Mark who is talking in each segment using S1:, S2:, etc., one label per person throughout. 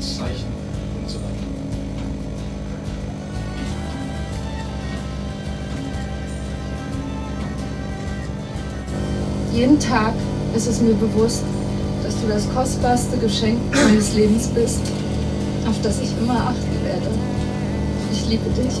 S1: als Zeichen und so weiter.
S2: Jeden Tag ist es mir bewusst, dass du das kostbarste Geschenk meines Lebens bist, auf das ich immer achten werde. Ich liebe dich.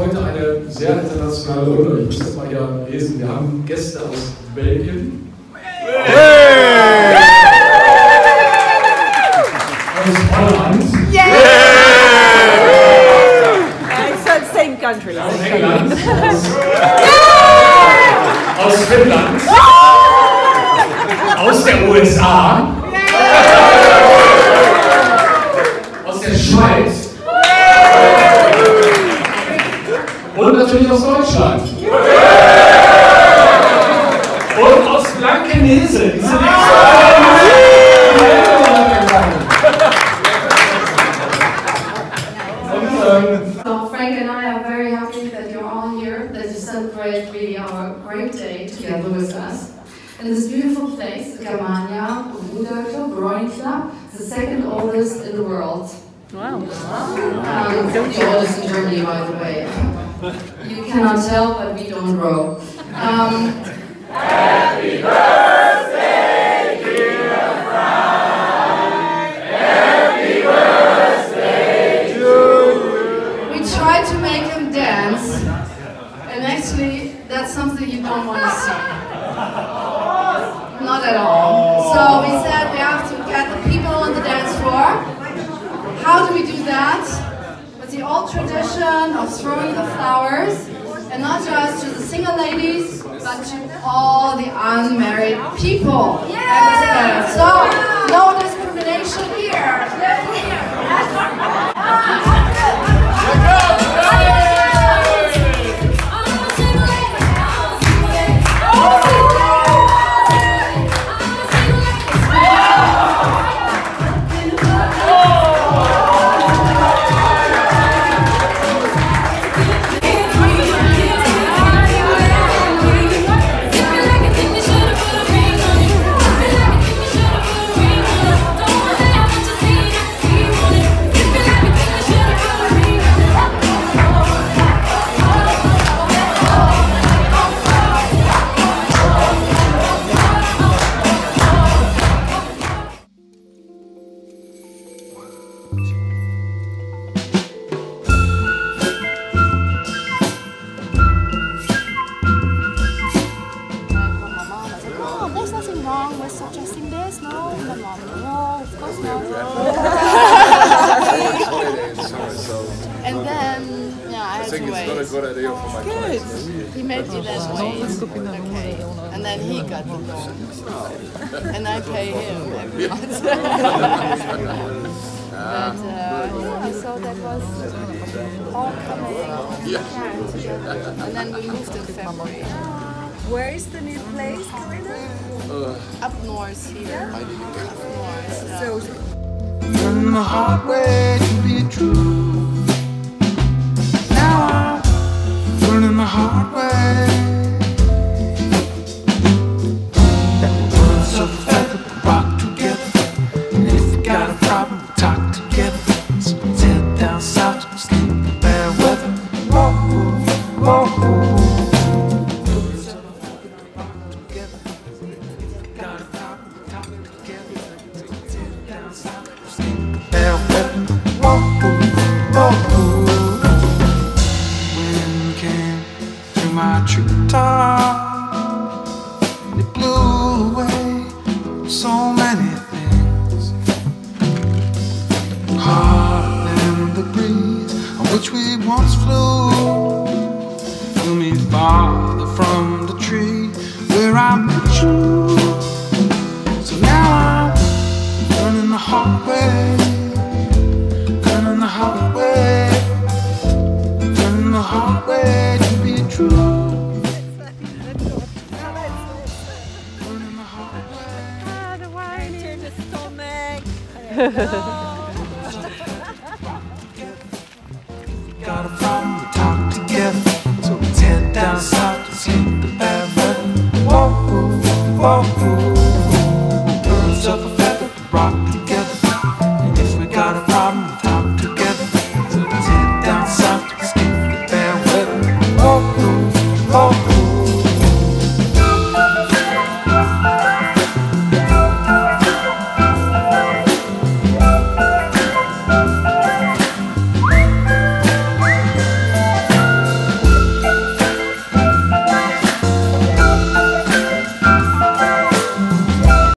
S1: heute eine sehr internationale Runde. Ich muss das mal hier lesen. Wir haben Gäste aus Belgien, aus Holland,
S3: It's the same country.
S1: aus England, aus, aus Finnland, aus der USA, aus der Schweiz natürlich aus Deutschland. Und aus Blankenese. Die sind extra Und ähm,
S2: So Frank and I are very happy that you're all here, that you celebrate really our great day together with us. In this beautiful place, the Germania Ruder Rowing Club, the second oldest in the world.
S3: Wow.
S2: Um, the oldest in Germany, by the way. You cannot tell, but we don't grow. Um, we tradition of throwing the flowers, and not just to the single ladies, but to all the unmarried people. Yeah! So, no discrimination here.
S1: And then, yeah, I, I think it's not a good idea for my good.
S4: He made you that way. Okay. And then he got the loan. Oh. and I pay him every month. but, uh, yeah, so that was all coming. Yeah. And then we moved in February.
S5: Where is the new place, Karena?
S4: Uh, Up north here. Up north.
S5: So
S6: the hard way to be true. Once flew. Flew me farther from the tree where I met you. So now I'm learning the hard way. Learning the hard way. Learning the hard way to be true. Learning
S5: walk